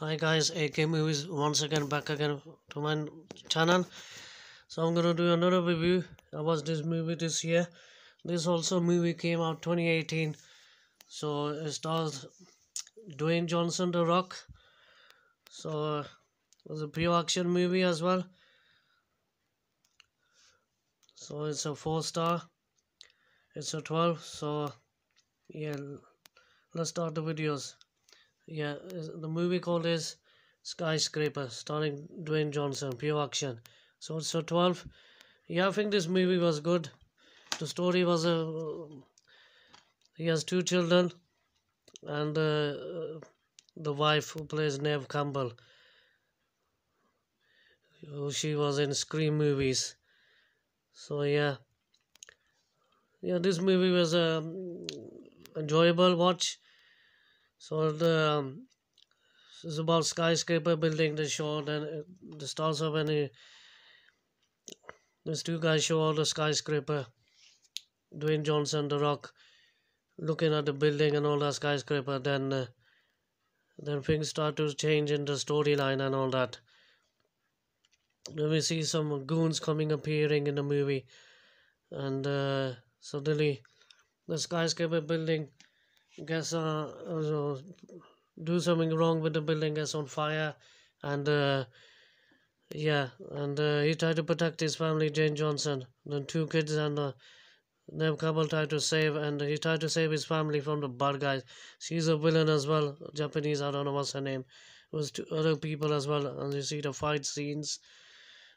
Hi guys, AK Movies once again back again to my channel. So I'm gonna do another review about this movie this year. This also movie came out 2018. So it stars Dwayne Johnson, The Rock. So it was a pure action movie as well. So it's a four star. It's a 12. So yeah, let's start the videos. Yeah, the movie called is Skyscraper, starring Dwayne Johnson, pure action. So a 12. Yeah, I think this movie was good. The story was a. Uh, he has two children, and uh, the wife who plays Neve Campbell, she was in Scream movies. So yeah, yeah, this movie was a um, enjoyable watch so the um, it's about skyscraper building the show and uh, the stars of any. These two guys show all the skyscraper. Dwayne Johnson, The Rock, looking at the building and all that skyscraper. Then, uh, then things start to change in the storyline and all that. Then we see some goons coming appearing in the movie, and uh, suddenly, the skyscraper building guess uh, uh, do something wrong with the building gets on fire and uh, yeah and uh, he tried to protect his family Dwayne Johnson the two kids and uh, them couple tried to save and he tried to save his family from the bad guys. She's a villain as well Japanese I don't know what's her name. It was two other people as well and you see the fight scenes.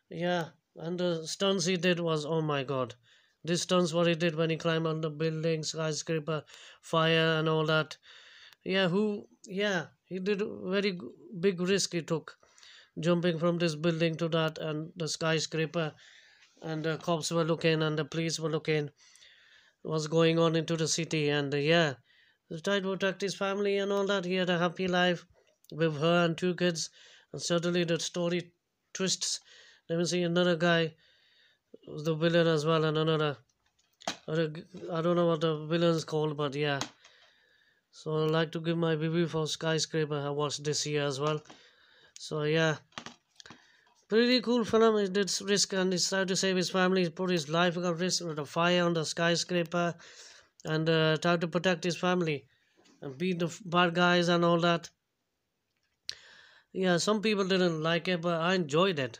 Yeah and the stunts he did was oh my god distance what he did when he climbed on the building skyscraper fire and all that. Yeah who yeah he did very big risk he took jumping from this building to that and the skyscraper and the cops were looking and the police were looking what's going on into the city. And uh, yeah he tried to protect his family and all that he had a happy life with her and two kids. And suddenly the story twists. Let me see another guy the villain as well and another I don't know what the villain's called but yeah. So I'd like to give my review for Skyscraper. I watched this year as well. So yeah. Pretty cool film. He did risk and he tried to save his family he put his life at risk with a fire on the skyscraper and uh, tried to protect his family and beat the bad guys and all that. Yeah some people didn't like it but I enjoyed it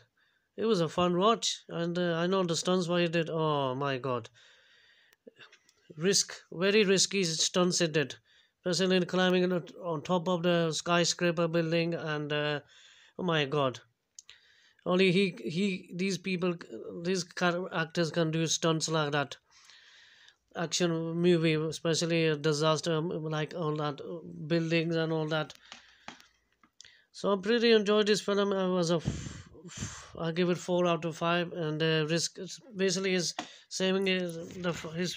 it was a fun watch, and uh, I know the stunts why he did. Oh my god, risk, very risky stunts he did, especially climbing on top of the skyscraper building, and uh, oh my god, only he he these people these actors can do stunts like that. Action movie, especially a disaster like all that buildings and all that. So I pretty enjoyed this film. I was a I give it four out of five, and the risk basically is saving his the his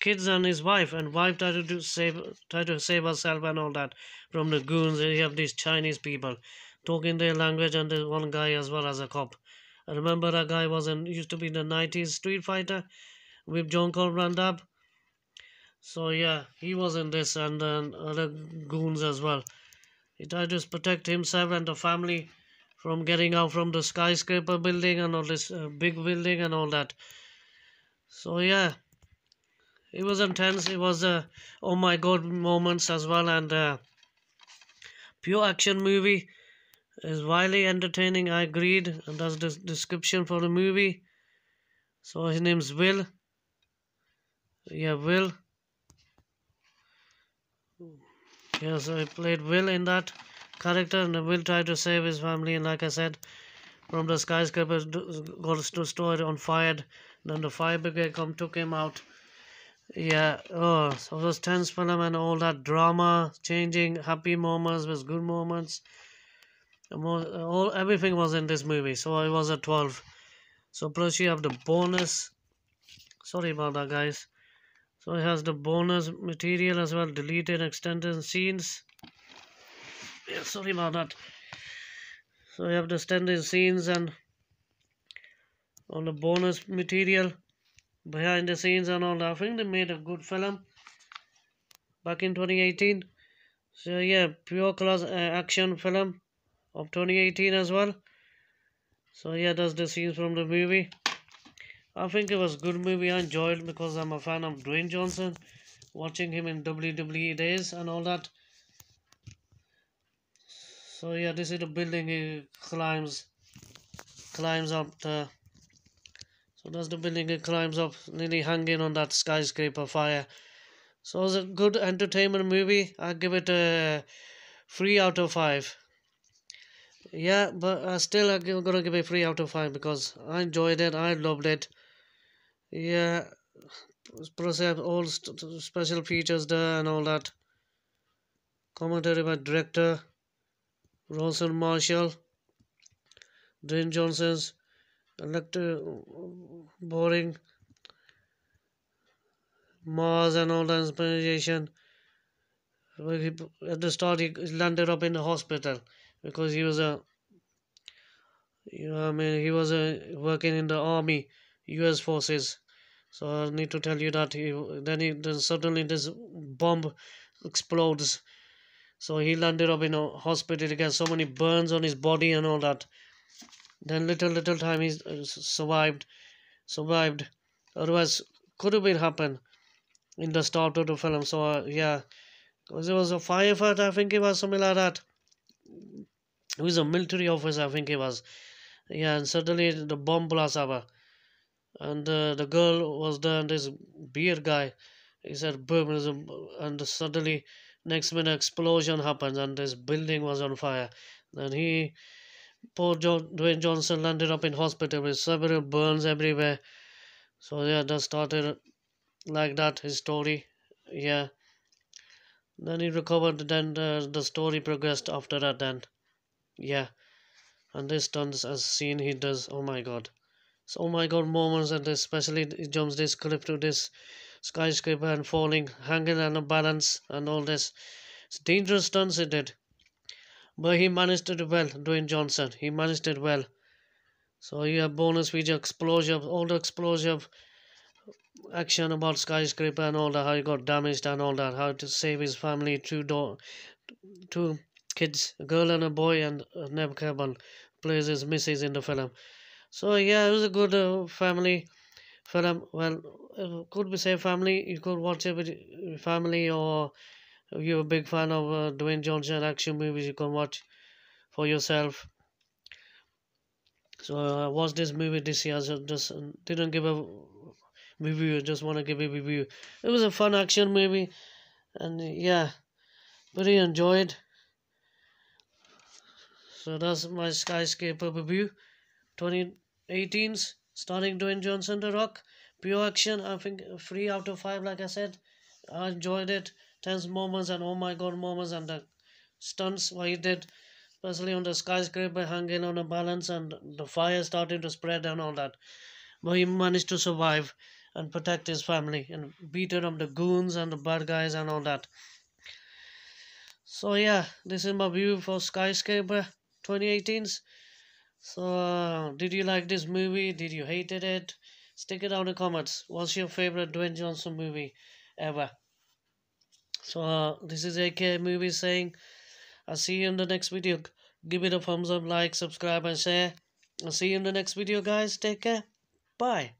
kids and his wife, and wife try to do save try to save herself and all that from the goons. You have these Chinese people talking their language, and there's one guy as well as a cop. I remember that guy was in used to be the nineties Street Fighter with Jean-Claude Van Damme. So yeah, he was in this, and then other goons as well. He tried to protect himself and the family from getting out from the skyscraper building and all this uh, big building and all that. So yeah. It was intense. It was a uh, oh my god moments as well. And uh, pure action movie. Is wildly entertaining. I agreed. And that's the description for the movie. So his name's will. Yeah will. Yes i played will in that character and will try to save his family and like I said from the skyscraper got destroyed on fire then the fire brigade come took him out. Yeah oh so those tense film and all that drama changing happy moments with good moments all everything was in this movie so I was at 12 so plus you have the bonus sorry about that guys. So it has the bonus material as well deleted extended scenes yeah, sorry about that. So we have the standard scenes and on the bonus material behind the scenes and all that. I think they made a good film back in 2018. So yeah, pure class uh, action film of 2018 as well. So yeah, that's the scenes from the movie. I think it was a good movie. I enjoyed because I'm a fan of Dwayne Johnson, watching him in WWE days and all that. So yeah, this is the building he climbs, climbs up the. So that's the building he climbs up, nearly hanging on that skyscraper fire. So it's a good entertainment movie. I give it a three out of five. Yeah, but uh, still I'm gonna give it three out of five because I enjoyed it. I loved it. Yeah, perhaps all special features there and all that. Commentary by director Rawson Marshall, Dwayne Johnson's elector boring Mars and all that inspiration. At the start, he landed up in the hospital because he was a, you know, I mean, he was a working in the army, U.S. forces. So I need to tell you that he then he then suddenly this bomb explodes. So he landed up in a hospital. Got so many burns on his body and all that. Then little little time he uh, survived, survived. Otherwise, could have been happen in the start of the film. So uh, yeah, because it was a firefighter. I think it was something like that. He was a military officer. I think he was. Yeah, and suddenly the bomb blasts up and uh, the girl was there and this beer guy he said boom and suddenly next minute explosion happens and this building was on fire. Then he poor John, Dwayne Johnson landed up in hospital with several burns everywhere. So yeah that started like that his story yeah. Then he recovered then the, the story progressed after that then yeah. And this turns as scene he does oh my god. So, oh my god, moments and especially jumps this clip to this skyscraper and falling, hanging on a balance and all this. It's dangerous stunts he did. But he managed it well, Dwayne Johnson. He managed it well. So you have bonus feature explosion, all the explosion action about skyscraper and all that, how he got damaged and all that, how to save his family, two door, two kids, a girl and a boy, and Neve Campbell plays his missus in the film. So yeah, it was a good uh, family film. Well, uh, could be say family. You could watch it with family, or you're a big fan of uh, Dwayne Johnson action movies, you can watch for yourself. So I uh, watched this movie this year. So just uh, didn't give a review. Just want to give a review. It was a fun action movie, and yeah, pretty enjoyed. So that's my skyscraper review. 20 18s, starting Dwayne Johnson, The Rock. Pure action, I think 3 out of 5, like I said. I enjoyed it. Tense moments and oh my god moments and the stunts what he did, especially on the skyscraper hanging on a balance and the fire starting to spread and all that. But he managed to survive and protect his family and beat up the goons and the bad guys and all that. So yeah, this is my view for Skyscraper 2018's. So, uh, did you like this movie? Did you hated it? Stick it down in the comments. What's your favorite Dwayne Johnson movie ever? So, uh, this is AK Movie saying, I'll see you in the next video. Give it a thumbs up, like, subscribe, and share. I'll see you in the next video, guys. Take care. Bye.